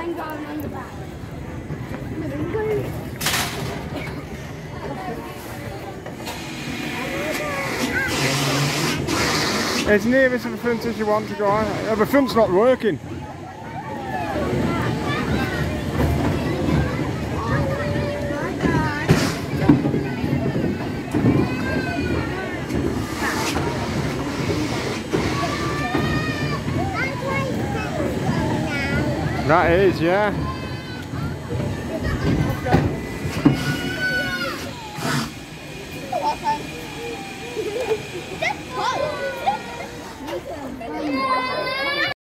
line going on the back. As near as the front as you want to go on. Oh, the front's not working. That is, yeah.